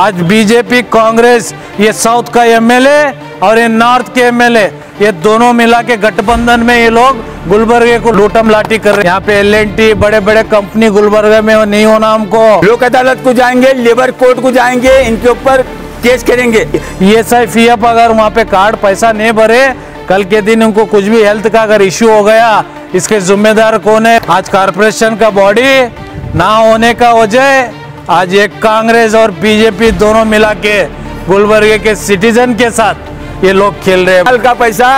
आज बीजेपी कांग्रेस ये साउथ का एमएलए और ये नॉर्थ के एमएलए ये दोनों मिला के गठबंधन में ये लोग गुलबर्गे को लूटम लाठी कर रहे हैं। यहाँ पे एल बड़े बड़े कंपनी गुलबर्गा में नहीं होना हमको। लोक अदालत को जाएँगे लेबर कोर्ट को जाएँगे इनके ऊपर केस करेंगे। ई एस आई फ़ी एफ़ अगर वहाँ पे कार्ड पैसा नहीं भरे कल के दिन उनको कुछ भी हेल्थ का अगर इश्यू हो गया इसके जिम्मेदार कौन है? आज कारपोरेशन का बॉडी ना होने का वजह आज ये कांग्रेस और बीजेपी दोनों मिला के गुलबर्ग के सिटीजन के साथ ये लोग खेल रहे हैं। का पैसा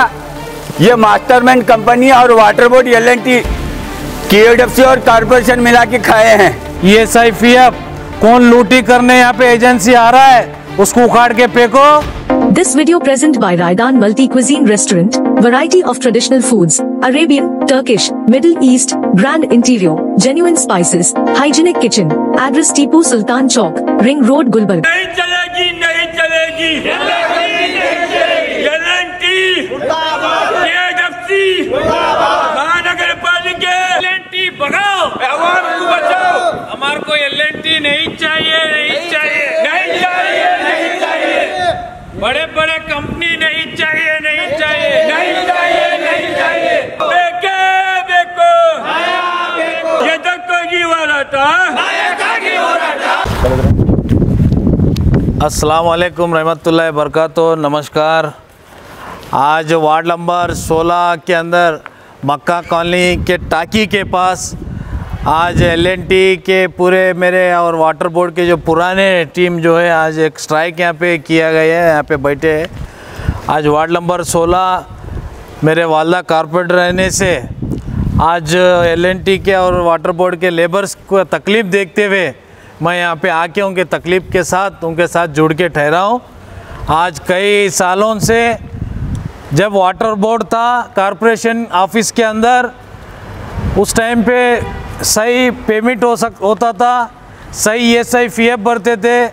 ये मास्टरमाइंड कंपनी और water board L N T और कारपोरेशन मिला के खाए है। ये एफ़ कौन लूटी करने यहाँ पे एजेंसी आ रहा है? उसको उखाड़ के फेंको। This video present by Raidan Multi Cuisine Restaurant, variety of traditional foods, Arabian, Turkish, Middle East, grand interior, genuine spices, hygienic kitchen, address Tipu Sultan Chowk, Ring Road, Gulbarga. नहीं चलेगी नहीं चलेगी एलएनटी केएफसी महानगर पालिका LNT भगाओ आवाम को बचाओ हमारे को एलएनटी नहीं चाहिए नहीं चाहिए नहीं चाहिए बड़े बड़े कंपनी नहीं चाहिए नहीं चाहिए। नहीं चाहिए नहीं चाहिए। बेके बेको। ये तो कोई वाला था। अस्सलाम वालेकुम रहमतुल्लाह बरकातो नमस्कार। आज वार्ड नंबर 16 के अंदर मक्का कॉलोनी के टाकी के पास आज एलएनटी के पूरे मेरे और वाटर बोर्ड के जो पुराने टीम जो है, आज एक स्ट्राइक यहाँ पे किया गया है, यहाँ पे बैठे हैं। आज वार्ड नंबर 16 मेरे वालदा कारपोरेटर रहने से आज एलएनटी के और वाटर बोर्ड के लेबर्स को तकलीफ़ देखते हुए मैं यहाँ पे आके उनके तकलीफ़ के साथ, उनके साथ जुड़ के ठहरा हूँ। आज कई सालों से जब वाटर बोर्ड था कारपोरेशन ऑफ़िस के अंदर, उस टाइम पे सही पेमेंट हो सक होता था सही एस आई फ़ी एफ़ भरते थे।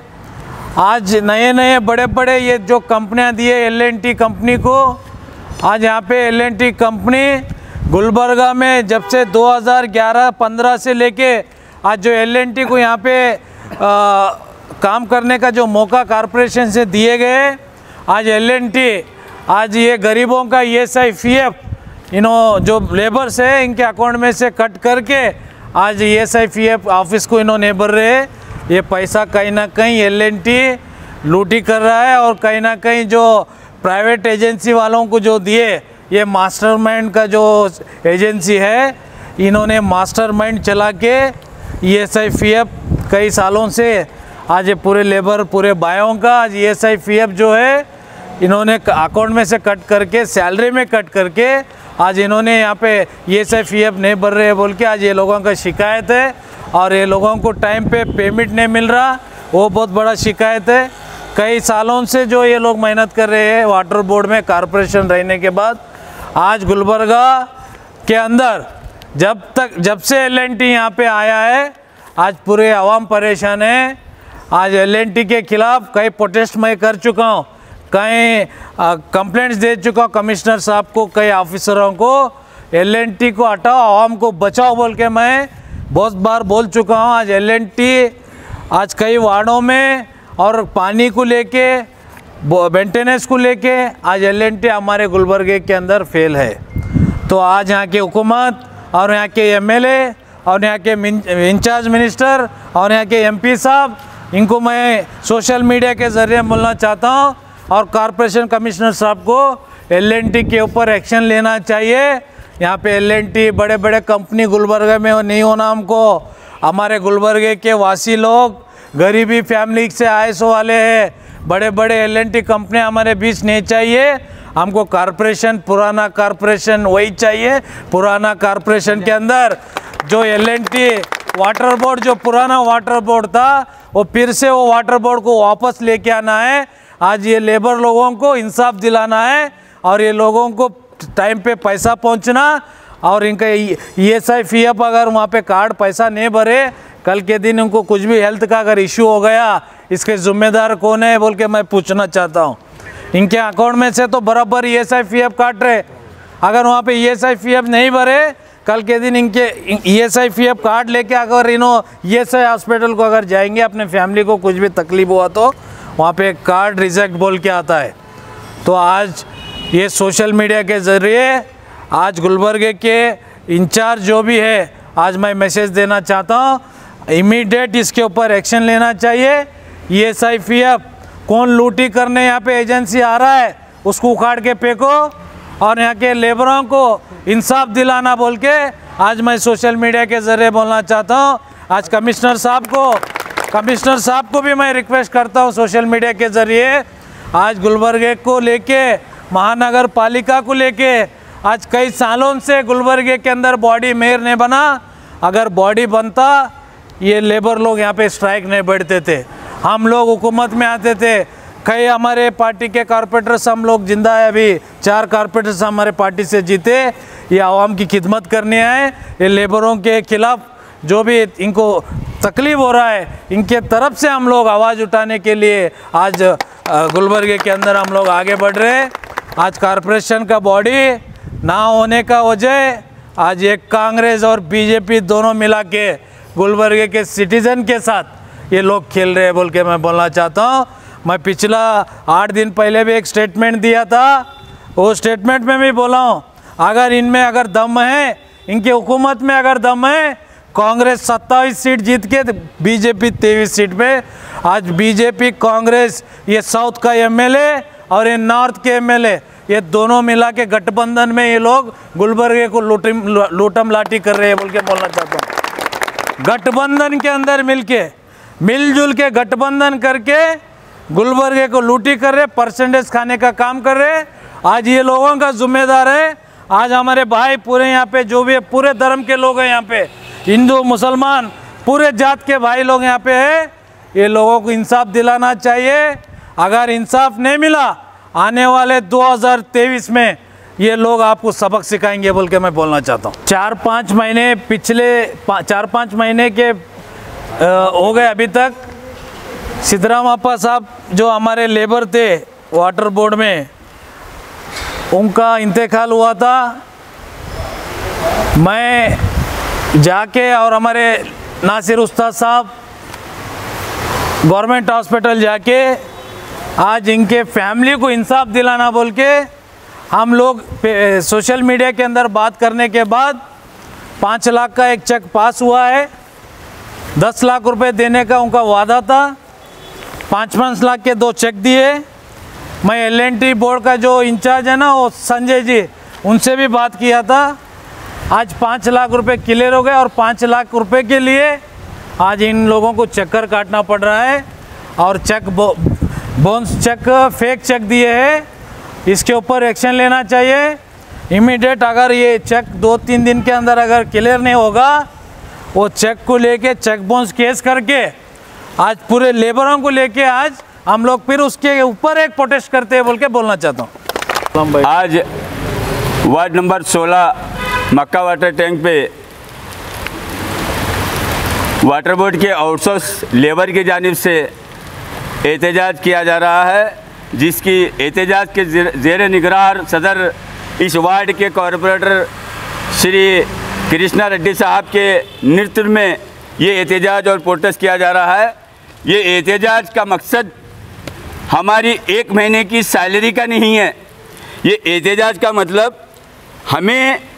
आज नए नए बड़े बड़े ये जो कंपनियाँ दिए एलएनटी कंपनी को आज यहाँ पे एल कंपनी गुलबर्गा में जब से 2011-15 से लेके आज जो एलएनटी को यहाँ पे आ, काम करने का जो मौका कारपोरेशन से दिए गए आज एलएनटी आज ये गरीबों का ई एस आई फ़ी एफ़ इन्हों जो लेबर्स है इनके अकाउंट में से कट करके आज E S I P F office को इन्होंने भर रहे ये पैसा कहीं ना कहीं एल एन टी लूटी कर रहा है और कहीं ना कहीं जो प्राइवेट एजेंसी वालों को जो दिए, ये मास्टरमाइंड का जो एजेंसी है, इन्होंने मास्टरमाइंड चला के E S I P F कई सालों से, आज ये पूरे लेबर पूरे बायों का आज E S I P F जो है, इन्होंने अकाउंट में से कट करके सैलरी में कट करके आज इन्होंने यहाँ पे ये एस पी एफ़ नहीं भर रहे, बोल के आज ये लोगों का शिकायत है और ये लोगों को टाइम पे पेमेंट नहीं मिल रहा, वो बहुत बड़ा शिकायत है। कई सालों से जो ये लोग मेहनत कर रहे हैं वाटर बोर्ड में कॉरपोरेशन रहने के बाद, आज गुलबर्गा के अंदर जब तक, जब से एल एन टी यहाँ पे आया है, आज पूरे आवाम परेशान है। आज एल एन टी के खिलाफ कई प्रोटेस्ट मैं कर चुका हूँ। कई कंप्लेंट्स दे चुका कमिश्नर साहब को, कई ऑफिसरों को एलएनटी को हटाओ, आवाम को बचाओ बोल के मैं बहुत बार बोल चुका हूँ, आज एलएनटी आज कई वार्डों में और पानी को लेके मेंटेनेंस को लेके, आज एल हमारे गुलबर्गे के अंदर फेल है। तो आज यहाँ की हुकूमत और यहाँ के एमएलए और यहाँ के इंचार्ज मिनिस्टर और यहाँ के एमपी साहब, इनको मैं सोशल मीडिया के ज़रिए बोलना चाहता हूँ। और कॉरपोरेशन कमिश्नर साहब को एल के ऊपर एक्शन लेना चाहिए। यहाँ पे एल बड़े बड़े कंपनी गुलबर्गा में नहीं होना हमको। हमारे गुलबर्गे के वासी लोग, गरीबी फैमिली से आए सो वाले हैं। बड़े बड़े एल कंपनियाँ हमारे बीच नहीं चाहिए। हमको कॉरपोरेशन पुराना कॉरपोरेशन वही चाहिए। पुराना कॉरपोरेशन के अंदर जो एलएनटी वाटर बोर्ड जो पुराना वाटर बोर्ड था, वो फिर से वो वाटर बोर्ड को वापस लेके आना है। आज ये लेबर लोगों को इंसाफ दिलाना है और ये लोगों को टाइम पे पैसा पहुँचना और इनका ई एस आई फ़ी एफ़ अगर वहाँ पे कार्ड पैसा नहीं भरे, कल के दिन उनको कुछ भी हेल्थ का अगर इश्यू हो गया, इसके ज़िम्मेदार कौन है बोल के मैं पूछना चाहता हूँ। इनके अकाउंट में से तो बराबर E S I P F काट रहे। अगर वहाँ पे E S I P F नहीं भरे, कल के दिन इनके E S I P F card लेके अगर इन्हों ई एस आई हॉस्पिटल को अगर जाएँगे, अपने फैमिली को कुछ भी तकलीफ़ हुआ तो वहाँ पे कार्ड रिजेक्ट बोल के आता है। तो आज ये सोशल मीडिया के ज़रिए, आज गुलबर्गे के इंचार्ज जो भी है, आज मैं मैसेज देना चाहता हूँ, इमीडिएट इसके ऊपर एक्शन लेना चाहिए। E S I P F कौन लूटी करने यहाँ पे एजेंसी आ रहा है, उसको उखाड़ के फेंको और यहाँ के लेबरों को इंसाफ दिलाना बोल के आज मैं सोशल मीडिया के ज़रिए बोलना चाहता हूँ। आज कमिश्नर साहब को कमिश्नर साहब को भी मैं रिक्वेस्ट करता हूँ सोशल मीडिया के ज़रिए। आज गुलबर्गे को लेके, महानगर पालिका को लेके, आज कई सालों से गुलबर्गे के अंदर बॉडी मेयर नहीं बना। अगर बॉडी बनता, ये लेबर लोग यहाँ पे स्ट्राइक नहीं बैठते थे। हम लोग हुकूमत में आते थे, कई हमारे पार्टी के कारपोरेटर्स हम लोग ज़िंदा है अभी, चार कारपोरेटर्स हमारे पार्टी से जीते। ये आवाम की खिदमत करने आए, ये लेबरों के खिलाफ जो भी इनको तकलीफ़ हो रहा है, इनके तरफ़ से हम लोग आवाज़ उठाने के लिए आज गुलबर्गे के अंदर हम लोग आगे बढ़ रहे हैं। आज कारपोरेशन का बॉडी ना होने का वजह आज एक कांग्रेस और बीजेपी दोनों मिला के गुलबर्गे के सिटीजन के साथ ये लोग खेल रहे हैं बोल के मैं बोलना चाहता हूँ। मैं पिछला आठ दिन पहले भी एक स्टेटमेंट दिया था, वो स्टेटमेंट में भी बोला हूँ, अगर इनमें अगर दम है, इनकी हुकूमत में अगर दम है कांग्रेस सत्ताईस सीट जीत के, बीजेपी तेईस सीट पे आज बीजेपी, कांग्रेस, ये साउथ का एमएलए और ये नॉर्थ के एमएलए ये दोनों मिला के गठबंधन में ये लोग गुलबर्गे को लूटम लूटम लाठी कर रहे हैं बोल के बोलना चाहता हूँ। गठबंधन के अंदर मिलके मिलजुल के गठबंधन करके गुलबर्गे को लूटी कर रहे, परसेंटेज खाने का काम कर रहे। आज ये लोगों का जिम्मेदार है। आज हमारे भाई पूरे यहाँ पे, जो भी है, पूरे धर्म के लोग हैं यहाँ पे। हिंदू मुसलमान पूरे जात के भाई लोग यहाँ पे है। ये लोगों को इंसाफ दिलाना चाहिए। अगर इंसाफ नहीं मिला आने वाले 2023 में ये लोग आपको सबक सिखाएँगे बोल के मैं बोलना चाहता हूँ। चार पाँच महीने पिछले पा, चार पाँच महीने के अ, हो गए अभी तक। सिद्धरामप्पा साहब जो हमारे लेबर थे वाटर बोर्ड में उनका इंतकाल हुआ था। मैं जाके और हमारे नासिर उस्ताद साहब, गवर्नमेंट हॉस्पिटल जाके आज इनके फैमिली को इंसाफ दिलाना बोल के हम लोग सोशल मीडिया के अंदर बात करने के बाद पाँच लाख का एक चेक पास हुआ है। दस लाख रुपए देने का उनका वादा था। पाँच पाँच लाख के दो चेक दिए। मैं एल बोर्ड का जो इंचार्ज है ना, वो संजय जी, उनसे भी बात किया था। आज पाँच लाख रुपए क्लियर हो गए और पाँच लाख रुपए के लिए आज इन लोगों को चक्कर काटना पड़ रहा है और cheque bounce cheque, fake cheque दिए हैं। इसके ऊपर एक्शन लेना चाहिए। इमीडिएट अगर ये चेक दो तीन दिन के अंदर अगर क्लियर नहीं होगा, वो चेक को लेके, चेक बाउंस केस करके, आज पूरे लेबरों को लेके आज हम लोग फिर उसके ऊपर एक प्रोटेस्ट करते हैं बोल के बोलना चाहता हूँ। आज वार्ड नंबर 16 मक्का वाटर टैंक पे वाटर बोर्ड के आउटसोर्स लेबर की जानिब से एहतजाज किया जा रहा है, जिसकी एहतजाज के जेर- निगरार सदर इस वार्ड के कॉरपोरेटर श्री कृष्णा रेड्डी साहब के नेतृत्व में ये एहतजाज और प्रोटेस्ट किया जा रहा है। ये एहतजाज का मकसद हमारी एक महीने की सैलरी का नहीं है। ये एहतजाज का मतलब हमें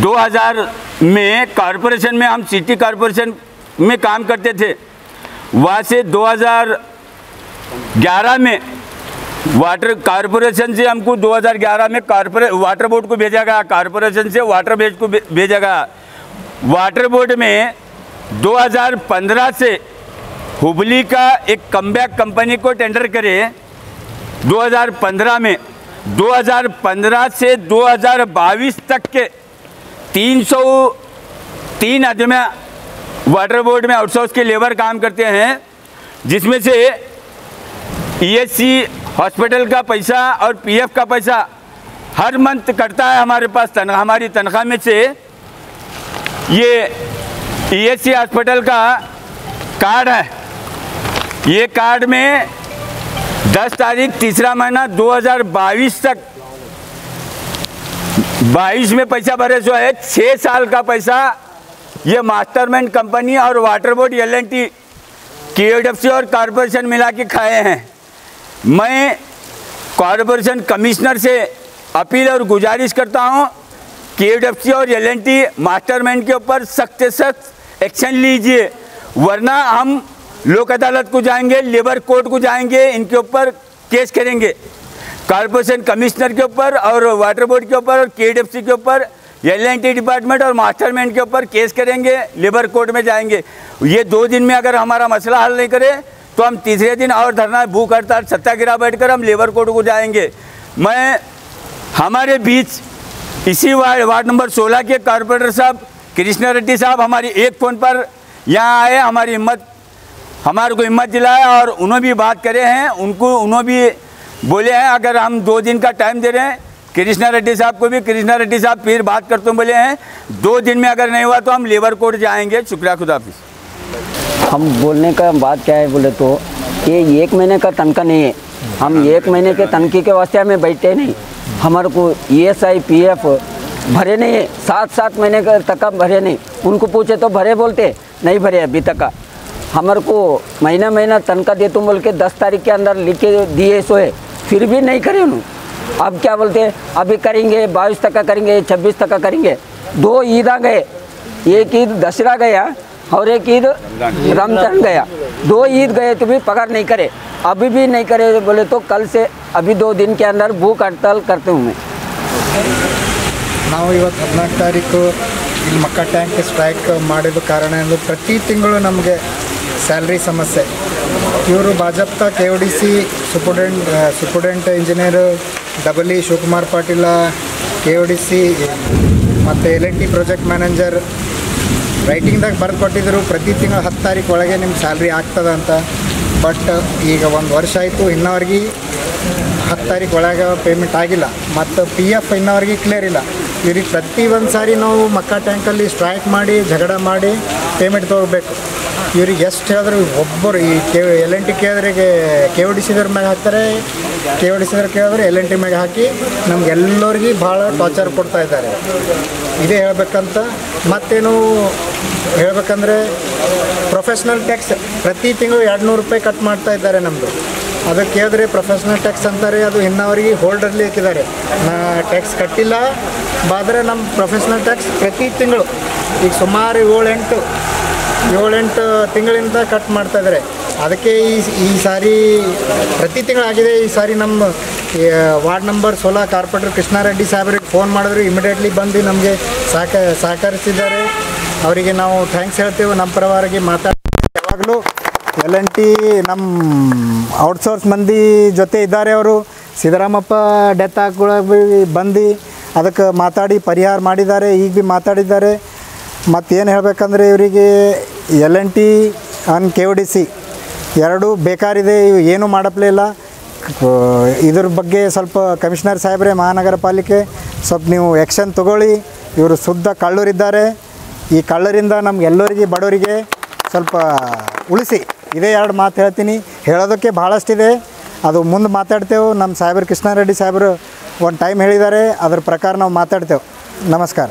2000 में कॉरपोरेशन में हम सिटी कॉरपोरेशन में काम करते थे। वहाँ से 2011 में वाटर कॉरपोरेशन से हमको 2011 में कॉरपोरे, वाटर बोर्ड को भेजा गया। कॉरपोरेशन से वाटर बेज को भेजा गया। वाटर बोर्ड में 2015 से हुबली का एक कमबैक कंपनी को टेंडर करे। 2015 में 2015 से 2022 तक के 303 आदमी वाटर बोर्ड में आउटसोर्स के लेबर काम करते हैं, जिसमें से ईएससी हॉस्पिटल का पैसा और पीएफ का पैसा हर मंथ कटता है हमारे पास तनख्वाह हमारी तनख्वाह में से। ये ईएससी हॉस्पिटल का कार्ड है। ये कार्ड में 10 तारीख तीसरा महीना 2022 तक बाईस में पैसा भरे सो है छः साल का पैसा ये मास्टरमैंड कंपनी और water board L N T के और कॉरपोरेशन मिला के खाए हैं। मैं कॉरपोरेशन कमिश्नर से अपील और गुजारिश करता हूँ के और एल एन टी मास्टरमैंड के ऊपर सख्त से सख्त एक्शन लीजिए, वरना हम लोक अदालत को जाएँगे, लेबर कोर्ट को जाएँगे, इनके ऊपर केस करेंगे। कॉरपोरेशन कमिश्नर के ऊपर और वाटर बोर्ड के ऊपर और के के ऊपर एल एन टी डिपार्टमेंट और मास्टरमैंड के ऊपर केस करेंगे, लेबर कोर्ट में जाएँगे। ये दो दिन में अगर हमारा मसला हल नहीं करे तो हम तीसरे दिन और धरना, भूख हड़ताल सत्याग्रह बैठकर हम लेबर कोर्ट को जाएँगे। मैं, हमारे बीच इसी वार्ड वार्ड नंबर 16 के कॉरपोरेटर साहब, कृष्णा रेड्डी साहब हमारी एक फ़ोन पर यहाँ आए, हमारी हिम्मत, हमारे को हिम्मत दिलाया और उन्होंने भी बात करे हैं, उनको, उन्होंने भी बोले हैं, अगर हम दो दिन का टाइम दे रहे हैं, कृष्णा रेड्डी साहब को भी, कृष्णा रेड्डी साहब फिर बात करते बोले हैं, दो दिन में अगर नहीं हुआ तो हम लेबर कोर्ट जाएँगे, शुक्रिया खुदाफिज हम बोलने का बात क्या है बोले तो ये एक महीने का तनख्वाह नहीं है। हम एक महीने के तनख्वाह के वास्ते हमें बैठते नहीं। हमारे को E S I P F भरे नहीं है। सात सात महीने का तक भरे नहीं। उनको पूछे तो भरे बोलते, नहीं भरे अभी तक। हमारे को महीना महीना तनख्वाह दे तुम बोल के दस तारीख के अंदर लिख के दिए सो है। फिर भी नहीं करे उन्होंने अब क्या बोलते हैं अभी करेंगे बाईस तक करेंगे छब्बीस तक करेंगे दो ईद आ गए एक ईद दशहरा गया और एक ईद रमजान गया दो ईद गए तो भी पगार नहीं करे अभी भी नहीं करे बोले तो कल से अभी दो दिन के अंदर भूख हड़ताल करते हूँ मैं ನಾವು ಇವತ್ತು ಹದಿನಾಲ್ಕು ತಾರೀಕು ಇಲ್ಲಿ ಮಕ್ಕ ಟ್ಯಾಂಕ್ ಸ್ಟ್ರೈಕ್ ಮಾಡಿದ ಕಾರಣ ಎಂದು ಪ್ರತಿ ತಿಂಗಳು ನಮಗೆ ಸ್ಯಾಲ್ರಿ ಸಮಸ್ಯೆ ಇವರು ಭಾಜಪ್ತ, K O D C superintendent superintendent engineer, double E Shivakumar Patil, K O D C, ಮತ್ತು L N T project manager. ರೈಟಿಂಗ್ದಾಗ ಬರೆದು ಕೊಟ್ಟಿದ್ದರು ಪ್ರತಿ ತಿಂಗಳು ಹತ್ತು ತಾರೀಕು ಒಳಗೆ ನಿಮ್ಮ ಸ್ಯಾಲ್ರಿ ಆಗ್ತದೆ ಅಂತ. ಬಟ್ ಈಗ ಒಂದು ವರ್ಷ ಆಯಿತು, ಇನ್ನವ್ರಿಗೆ ಹತ್ತು ತಾರೀಕು ಒಳಗೆ ಪೇಮೆಂಟ್ ಆಗಿಲ್ಲ. ಮತ್ತು ಪಿ ಎಫ್ ಇನ್ನವ್ರಿಗೆ ಕ್ಲಿಯರ್ ಇಲ್ಲ. ಇವ್ರಿಗೆ ಪ್ರತಿ ಒಂದು ಸಾರಿ ನಾವು ಮಕ್ಕ ಟ್ಯಾಂಕಲ್ಲಿ ಸ್ಟ್ರೈಕ್ ಮಾಡಿ, ಜಗಳ ಮಾಡಿ ಪೇಮೆಂಟ್ ತೊಗೋಬೇಕು. ಇವ್ರಿಗೆ ಎಷ್ಟು ಹೇಳಿದ್ರು, ಒಬ್ಬರು ಈ ಕೆ ಎಲ್ ಎನ್ ಟಿ ಕೇಳಿದ್ರಿಗೆ ಕೆ ಒ ಡಿ ಸಿದ್ರ ಮ್ಯಾಗ ಹಾಕ್ತಾರೆ. ಕೆ ಒ ಡಿ ಸಿದ್ರ ಕೇಳಿದ್ರೆ ಎಲ್ ಎನ್ ಟಿ ಮ್ಯಾಗ ಹಾಕಿ ನಮ್ಗೆಲ್ಲರಿಗೆ ಭಾಳ ಟಾರ್ಚರ್ ಕೊಡ್ತಾ ಇದ್ದಾರೆ. ಇದೇ ಹೇಳಬೇಕಂತ ಮತ್ತೇನು ಹೇಳಬೇಕಂದ್ರೆ ಪ್ರೊಫೆಷ್ನಲ್ ಟ್ಯಾಕ್ಸ್ ಪ್ರತಿ ತಿಂಗಳು ಎರಡು ನೂರು ರೂಪಾಯಿ ಕಟ್ ಮಾಡ್ತಾ ಇದ್ದಾರೆ ನಮ್ಮದು ಅದಕ್ಕೆ ಕೇಳಿದ್ರೆ ಪ್ರೊಫೆಷ್ನಲ್ ಟ್ಯಾಕ್ಸ್ ಅಂತಾರೆ, ಅದು ಇನ್ನವರಿಗೆ ಹೋಲ್ಡರ್ಲಿ ಹಾಕಿದ್ದಾರೆ. ನಾ ಟ್ಯಾಕ್ಸ್ ಕಟ್ಟಿಲ್ಲ, ಆದರೆ ನಮ್ಮ ಪ್ರೊಫೆಷ್ನಲ್ ಟ್ಯಾಕ್ಸ್ ಪ್ರತಿ ತಿಂಗಳು ಈಗ ಸುಮಾರು ಏಳೆಂಟು ಏಳೆಂಟು ತಿಂಗಳಿಂದ ಕಟ್ ಮಾಡ್ತಾ ಇದ್ದಾರೆ. ಅದಕ್ಕೆ ಈ ಈ ಸಾರಿ ಪ್ರತಿ ತಿಂಗಳಾಗಿದೆ ಈ ಸಾರಿ ನಮ್ಮ ವಾರ್ಡ್ ನಂಬರ್ ಸೋಲಾ ಕಾರ್ಪೊರೇಟರ್ ಕೃಷ್ಣಾರೆಡ್ಡಿ ಸಾಹೇಬ್ರಿಗೆ ಫೋನ್ ಮಾಡಿದ್ರು. ಇಮಿಡಿಯೇಟ್ಲಿ ಬಂದು ನಮಗೆ ಸಹಕ, ಸಹಕರಿಸಿದ್ದಾರೆ. ಅವರಿಗೆ ನಾವು ಥ್ಯಾಂಕ್ಸ್ ಹೇಳ್ತೇವೆ. ನಮ್ಮ ಪರವಾಗಿ ಮಾತಾಡ, ಯಾವಾಗಲೂ ಎಲ್ ಎನ್ ಟಿ ನಮ್ಮ ಔಟ್ಸೋರ್ಸ್ ಮಂದಿ ಜೊತೆ ಇದ್ದಾರೆ ಅವರು. ಸಿದ್ದರಾಮಪ್ಪ ಡೆತ್ ಆಗಿ ಬಂದು ಅದಕ್ಕೆ ಮಾತಾಡಿ ಪರಿಹಾರ ಮಾಡಿದ್ದಾರೆ. ಈಗ ಭೀ ಮಾತಾಡಿದ್ದಾರೆ. ಮತ್ತೇನು ಹೇಳಬೇಕಂದ್ರೆ ಇವರಿಗೆ L N T and K O D C ಎರಡೂ ಬೇಕಾರಿದೆ, ಇವು ಏನೂ ಮಾಡಪ್ಲೇ ಇಲ್ಲ. ಇದ್ರ ಬಗ್ಗೆ ಸ್ವಲ್ಪ ಕಮಿಷನರ್ ಸಾಹೇಬ್ರೆ ಮಹಾನಗರ ಪಾಲಿಕೆ ಸ್ವಲ್ಪ ನೀವು ಆ್ಯಕ್ಷನ್ ತಗೊಳ್ಳಿ. ಇವರು ಶುದ್ಧ ಕಳ್ಳರಿದ್ದಾರೆ. ಈ ಕಳ್ಳರಿಂದ ನಮಗೆಲ್ಲರಿಗೆ ಬಡವರಿಗೆ ಸ್ವಲ್ಪ ಉಳಿಸಿ. ಇದೇ ಎರಡು ಮಾತು ಹೇಳ್ತೀನಿ. ಹೇಳೋದಕ್ಕೆ ಭಾಳಷ್ಟಿದೆ ಅದು ಮುಂದೆ ಮಾತಾಡ್ತೇವೆ. ನಮ್ಮ ಸಾಹೇಬ್ರು ಕೃಷ್ಣಾರೆಡ್ಡಿ ಸಾಹೇಬರು ಒಂದು ಟೈಮ್ ಹೇಳಿದ್ದಾರೆ. ಅದ್ರ ಪ್ರಕಾರ ನಾವು ಮಾತಾಡ್ತೇವೆ. ನಮಸ್ಕಾರ.